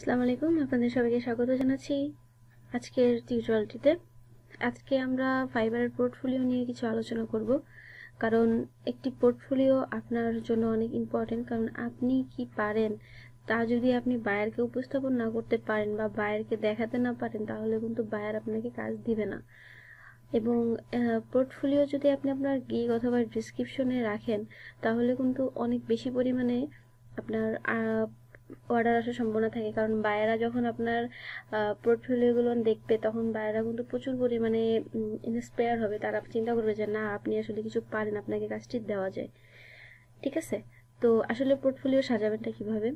আসসালামু আলাইকুম, আপনাদের সবাইকে স্বাগত জানাচ্ছি আজকের টিউটোরিয়ালটিতে। আজকে আমরা ফাইবারের পোর্টফোলিও নিয়ে কিছু আলোচনা করব, কারণ একটি পোর্টফোলিও আপনার জন্য অনেক ইম্পর্টেন্ট কারণ আপনি কি পারেন তা যদি আপনি বায়ারকে উপস্থাপন না করতে পারেন বা বায়ারকে দেখাতে না পারেন, তাহলে কিন্তু বায়ার আপনাকে কাজ দিবে না। এবং পোর্টফোলিও যদি আপনি আপনার গিগ অথবা ডিসক্রিপশনে রাখেন, তাহলে কিন্তু অনেক বেশি পরিমাণে আপনার অর্ডার আসার সম্ভাবনা থাকে। কারণ বায়েরা যখন আপনার পোর্টফোলিওগুলো দেখবে, তখন বায়েরা কিন্তু প্রচুর পরিমাণে ইন্সপায়ার হবে। তারা চিন্তা করবে যে, না, আপনি আসলে কিছু পারেন, আপনাকে কাজটি দেওয়া যায়। ঠিক আছে? তো আসলে পোর্টফোলিও সাজাবেনটা কীভাবে?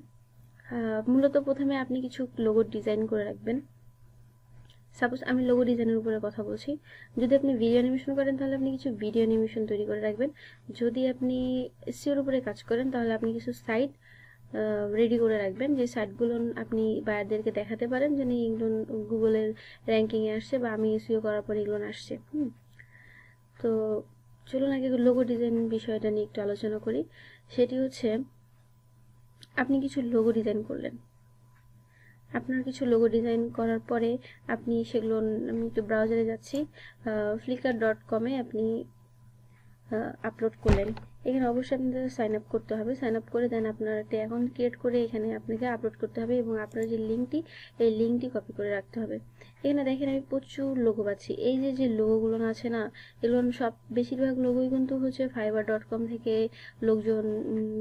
মূলত প্রথমে আপনি কিছু লোগো ডিজাইন করে রাখবেন। সাপোজ আমি লোগো ডিজাইনের উপরে কথা বলছি। যদি আপনি ভিডিও অ্যানিমেশন করেন, তাহলে আপনি কিছু ভিডিও অ্যানিমেশন তৈরি করে রাখবেন। যদি আপনি এসিওর উপরে কাজ করেন, তাহলে আপনি কিছু সাইট রেডি করে রাখবেন যে সাইটগুলো আপনি বায়ারদেরকে দেখাতে পারেন যে এগুলো গুগলের র্যাঙ্কিংয়ে আসছে বা আমি এসিও করার পর এগুলো আসছে, হুম। তো চলুন আগে লোগো ডিজাইন বিষয়টা নিয়ে একটু আলোচনা করি। সেটি হচ্ছে, আপনি কিছু লোগো ডিজাইন করলেন। আপনার কিছু লোগো ডিজাইন করার পরে আপনি সেগুলো, আমি একটু ব্রাউজারে যাচ্ছি ফ্লিকার ডট কমে আপনি আপলোড করলেন। এখানে অবশ্যই আপনাদের সাইন আপ করতে হবে। সাইন আপ করে দেন আপনার একটা অ্যাকাউন্ট ক্রিয়েট করে এখানে আপনাকে আপলোড করতে হবে এবং আপনার যে লিঙ্কটি এই লিঙ্কটি কপি করে রাখতে হবে। এখানে দেখেন আমি প্রচুর লোগো পাচ্ছি। এই যে যে লোগোগুলো আছে না, এগুলো সব, বেশিরভাগ লোগোই কিন্তু হচ্ছে ফাইবার ডট কম থেকে লোকজন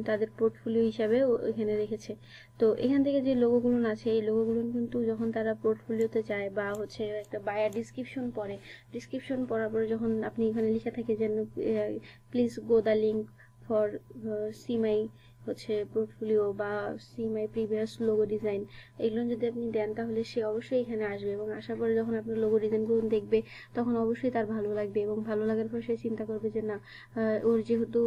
তাদের পোর্টফোলিও হিসাবে এখানে রেখেছে। তো এখান থেকে যে লোগোগুলো আছে, এই লোগোগুলো কিন্তু যখন তারা পোর্টফোলিওতে যায় বা হচ্ছে একটা বায়ার ডিসক্রিপশন পড়ে ডিসক্রিপশন পড়ার পরে যখন আপনি এখানে লিখে থাকে যে please go the link for see my হচ্ছে পোর্টফোলিও বা see my previous logo design এগুলো যদি আপনি দেন তাহলে সে অবশ্যই এখানে আসবে এবং আসার পরে যখন আপনার লোগো ডিজাইনগুলো দেখবে, তখন অবশ্যই তার ভালো লাগবে এবং ভালো লাগার পর সে চিন্তা করবে যে না ওর যেহেতু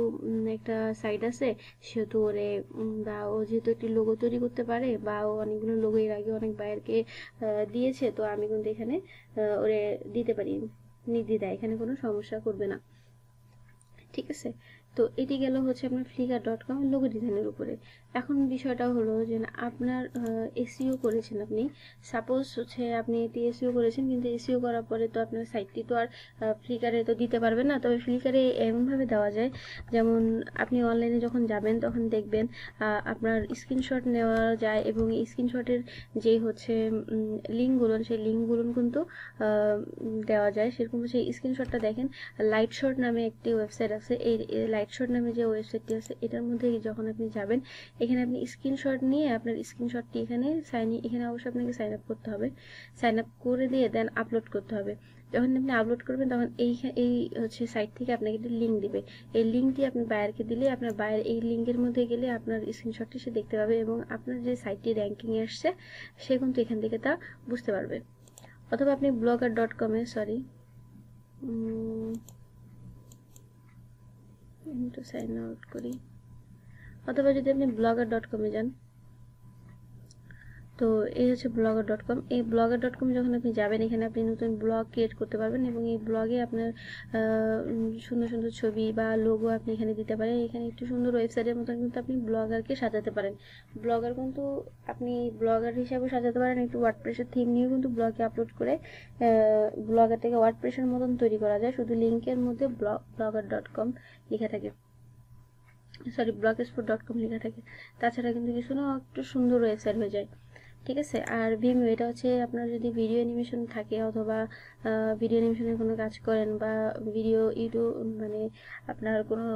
একটা সাইট আছে, সেহেতু ওরে বা ও যেহেতু একটি লোগো তৈরি করতে পারে বা ও অনেকগুলো লোগো এর আগে অনেক বাইরকে দিয়েছে, তো আমি কিন্তু এখানে ওরে দিতে পারি, নির্দ্বিধায়, এখানে কোনো সমস্যা করবে না। ঠিক আছে? তো এটি গেল হচ্ছে আপনার ফ্লিকার ডট কম লোগো ডিজাইনের উপরে। এখন বিষয়টা হলো যে আপনার এসিও করেছেন আপনি। সাপোজ হচ্ছে আপনি এটি এসিও করেছেন, কিন্তু এসিও করার পরে তো আপনার সাইটটি তো আর ফ্লিকারে তো দিতে পারবেন না। তবে ফ্লিকারে এমনভাবে দেওয়া যায়, যেমন আপনি অনলাইনে যখন যাবেন, তখন দেখবেন আপনার স্ক্রিনশট নেওয়া যায় এবং স্ক্রিনশটের যে হচ্ছে লিঙ্কগুলো, সেই লিঙ্কগুলো কিন্তু দেওয়া যায়। সেরকম হচ্ছে স্ক্রিনশটটা দেখেন লাইট শট নামে একটি ওয়েবসাইট আছে। এই লাইট লাইটশট নামে যে ওয়েবসাইটটি আছে, এটার মধ্যে যখন আপনি যাবেন, এখানে আপনি স্ক্রিনশট নিয়ে আপনার স্ক্রিনশটটি এখানে সাইন এখানে অবশ্যই আপনাকে সাইন আপ করতে হবে। সাইন আপ করে দিয়ে দেন আপলোড করতে হবে। যখন আপনি আপলোড করবেন, তখন এই এই হচ্ছে সাইট থেকে আপনাকে একটি লিঙ্ক দিবে। এই লিঙ্কটি আপনি বায়ারকে দিলে আপনার বায়ার এই লিঙ্কের মধ্যে গেলে আপনার স্ক্রিনশটটি সে দেখতে পাবে এবং আপনার যে সাইটটি র্যাঙ্কিংয়ে আসছে, সে কিন্তু এখান থেকে তা বুঝতে পারবে। অথবা আপনি ব্লগার ডট কমে সরি একটু সাইন আউট করি। অথবা যদি আপনি ব্লগার ডট কমে যান। তো এই হচ্ছে ব্লগার ডট কম এই ব্লগার ডট কম যখন আপনি যাবেন, এখানে আপনি নতুন ব্লগ ক্রিয়েট করতে পারবেন এবং এই ব্লগে আপনার সুন্দর সুন্দর ছবি বা লোগো আপনি এখানে দিতে পারেন। এখানে একটু সুন্দর ওয়েবসাইটের মতন কিন্তু আপনি ব্লগারকে সাজাতে পারেন। ব্লগার কিন্তু আপনি ব্লগার হিসাবে সাজাতে পারেন, একটু ওয়ার্ড ওয়ার্ডপ্রেসের থিম নিয়েও কিন্তু ব্লগে আপলোড করে ব্লগারটাকে ওয়ার্ডপ্রেসের মতন তৈরি করা যায়। শুধু লিঙ্কের মধ্যে ব্লগ ব্লগার ডট কম লেখা থাকে। Sorry blog spot dot com লেখা থাকে। তাছাড়া কিন্তু কিছু না, একটু সুন্দর ওয়েবসাইট হয়ে যায়। ঠিক আছে? আর ভিম, এটা হচ্ছে আপনার যদি ভিডিও অ্যানিমেশন থাকে অথবা ভিডিও অ্যানিমেশনের কোনো কাজ করেন বা ভিডিও ইউটিউব মানে আপনার কোনো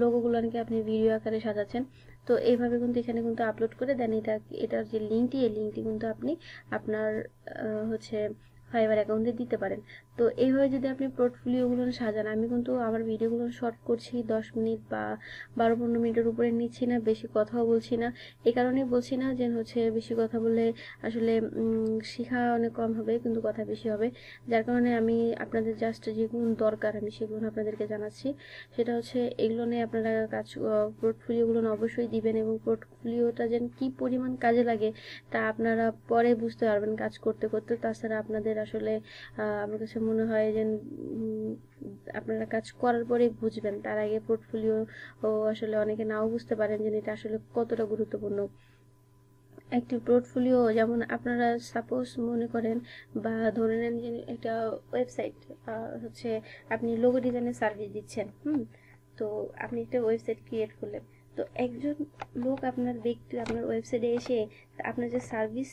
লোগোগুলোকে আপনি ভিডিও আকারে সাজাচ্ছেন, তো এইভাবে কিন্তু এখানে কিন্তু আপলোড করে দেন। এটা, এটার যে লিঙ্কটি এই লিঙ্কটি কিন্তু আপনি আপনার হচ্ছে ফাইবার অ্যাকাউন্টে দিতে পারেন। তো এইভাবে যদি আপনি পোর্টফোলিওগুলো সাজান, আমি কিন্তু আমার ভিডিওগুলো শর্ট করছি, দশ মিনিট বা বারো পনেরো মিনিটের উপরে নিচ্ছি না, বেশি কথাও বলছি না। এই কারণেই বলছি না যে হচ্ছে বেশি কথা বলে আসলে শেখা অনেক কম হবে, কিন্তু কথা বেশি হবে। যার কারণে আমি আপনাদের জাস্ট যেগুলো দরকার, আমি সেগুলো আপনাদেরকে জানাচ্ছি। সেটা হচ্ছে এগুলো নিয়ে আপনারা কাজ পোর্টফোলিওগুলো অবশ্যই দিবেন এবং পোর্টফোলিওটা যেন কী পরিমাণ কাজে লাগে, তা আপনারা পরে বুঝতে পারবেন কাজ করতে করতে। তাছাড়া আপনাদের আসলে আমার কাছে মনে হয় যে আপনারা কাজ করার পরেই বুঝবেন। তার আগে পোর্টফোলিও আসলে অনেকে নাও বুঝতে পারেন যে, এটা আসলে কতটা গুরুত্বপূর্ণ। একটি পোর্টফোলিও যেমন আপনারা সাপোজ মনে করেন বা ধরে নেন যে, একটা ওয়েবসাইট হচ্ছে আপনি লোগো ডিজাইনের সার্ভিস দিচ্ছেন, হুম? তো আপনি একটা ওয়েবসাইট ক্রিয়েট করলেন। তো একজন লোক আপনার ব্যক্তি আপনার ওয়েবসাইটে এসে আপনার যে সার্ভিস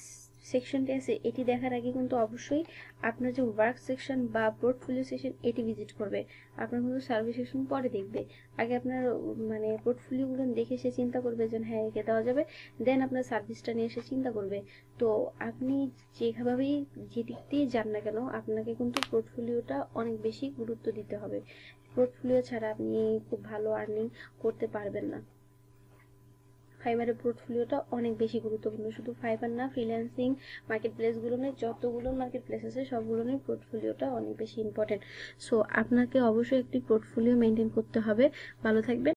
সেকশনটি আছে, এটি দেখার আগে কিন্তু অবশ্যই আপনার যে ওয়ার্ক সেকশন বা পোর্টফোলিও সেকশন এটি ভিজিট করবে। আপনার কিন্তু সার্ভিস সেকশন পরে দেখবে। আগে আপনার মানে পোর্টফোলিওগুলো দেখে সে চিন্তা করবে যে হ্যাঁ একে দেওয়া যাবে। দেন আপনার সার্ভিসটা নিয়ে এসে চিন্তা করবে। তো আপনি যেভাবেই যে দিক দিয়ে যান না কেন, আপনাকে কিন্তু পোর্টফোলিওটা অনেক বেশি গুরুত্ব দিতে হবে। পোর্টফোলিও ছাড়া আপনি খুব ভালো আর্নিং করতে পারবেন না। ফাইবারের পোর্টফোলিওটা অনেক বেশি গুরুত্বপূর্ণ। শুধু ফাইবার না ফ্রিল্যান্সিং মার্কেট প্লেসগুলো নেই যতগুলো মার্কেট প্লেস আছে সবগুলো নিয়ে পোর্টফোলিওটা অনেক বেশি ইম্পর্টেন্ট সো আপনাকে অবশ্যই একটি পোর্টফোলিও মেনটেন করতে হবে। ভালো থাকবেন।